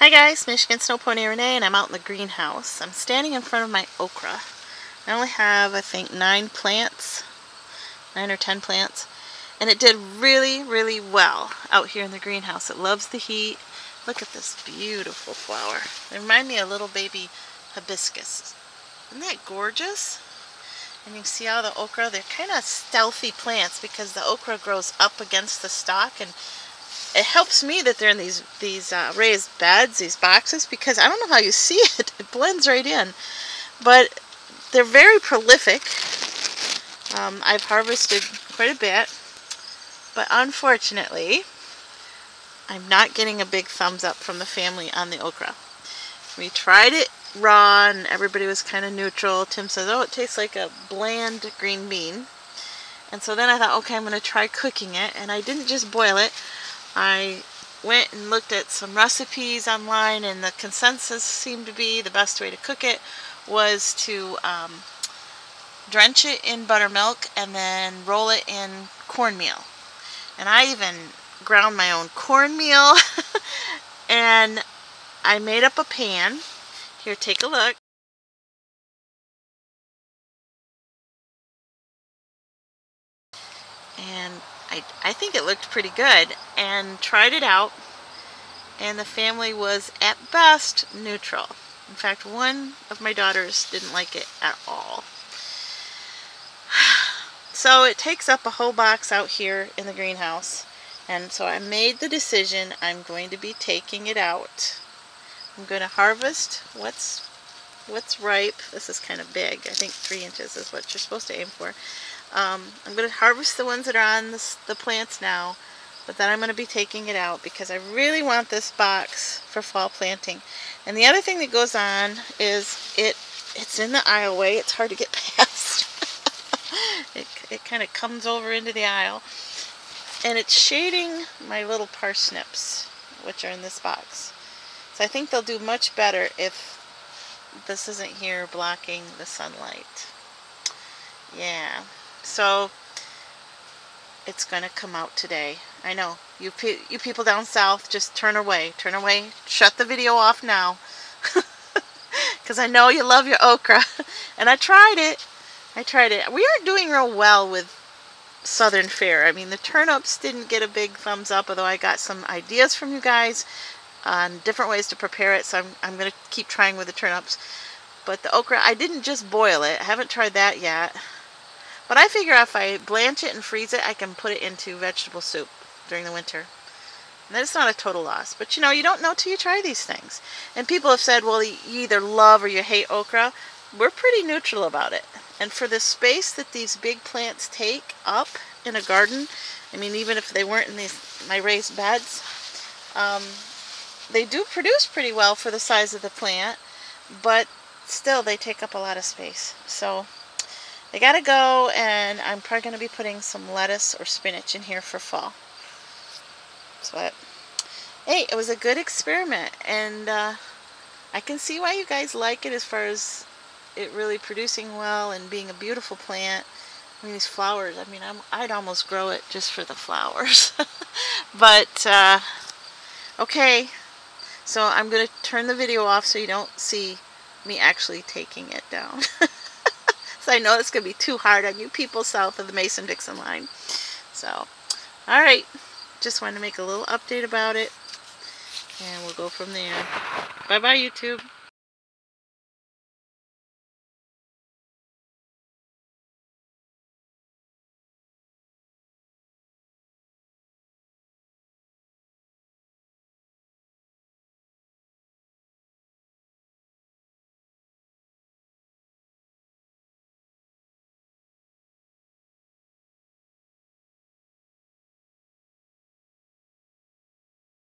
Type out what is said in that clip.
Hi guys, Michigan Snow Pony Renee and I'm out in the greenhouse. I'm standing in front of my okra. I only have, I think, nine plants, nine or ten plants, and it did really, really well out here in the greenhouse. It loves the heat. Look at this beautiful flower. They remind me of little baby hibiscus. Isn't that gorgeous? And you see how the okra, they're kind of stealthy plants because the okra grows up against the stalk and it helps me that they're in these these uh, raised beds, these boxes, because I don't know how you see it. It blends right in. But they're very prolific. Um, I've harvested quite a bit. But unfortunately, I'm not getting a big thumbs up from the family on the okra. We tried it raw and everybody was kind of neutral. Tim says, oh, it tastes like a bland green bean. And so then I thought, okay, I'm going to try cooking it. And I didn't just boil it. I went and looked at some recipes online and the consensus seemed to be the best way to cook it was to um, drench it in buttermilk and then roll it in cornmeal. And I even ground my own cornmeal and I made up a pan. Here, take a look. And I, I think it looked pretty good and tried it out and the family was at best neutral. In fact, one of my daughters didn't like it at all. So it takes up a whole box out here in the greenhouse. And so I made the decision I'm going to be taking it out. I'm going to harvest what's what's ripe. This is kind of big. I think three inches is what you're supposed to aim for. Um, I'm going to harvest the ones that are on this, the plants now, but then I'm going to be taking it out because I really want this box for fall planting. And the other thing that goes on is it it's in the aisleway. It's hard to get past. it it kind of comes over into the aisle. And it's shading my little parsnips, which are in this box. So I think they'll do much better if this isn't here blocking the sunlight. Yeah. So it's going to come out today. I know. You, pe you people down south, just turn away. Turn away. Shut the video off now. Because I know you love your okra. and I tried it. I tried it. We aren't doing real well with Southern Fare. I mean, the turnips didn't get a big thumbs up, although I got some ideas from you guys on different ways to prepare it. So I'm, I'm going to keep trying with the turnips. But the okra, I didn't just boil it. I haven't tried that yet. But I figure if I blanch it and freeze it, I can put it into vegetable soup during the winter. And it's not a total loss. But you know, you don't know till you try these things. And people have said, well, you either love or you hate okra. We're pretty neutral about it. And for the space that these big plants take up in a garden, I mean, even if they weren't in these my raised beds, um, they do produce pretty well for the size of the plant, but still they take up a lot of space. So they gotta go and I'm probably gonna be putting some lettuce or spinach in here for fall. But hey, it was a good experiment and uh, I can see why you guys like it as far as it really producing well and being a beautiful plant. I mean, these flowers, I mean, i would almost grow it just for the flowers. but, uh, okay, so I'm going to turn the video off so you don't see me actually taking it down. I know it's going to be too hard on you people south of the Mason-Dixon line. So, alright. Just wanted to make a little update about it. And we'll go from there. Bye-bye, YouTube.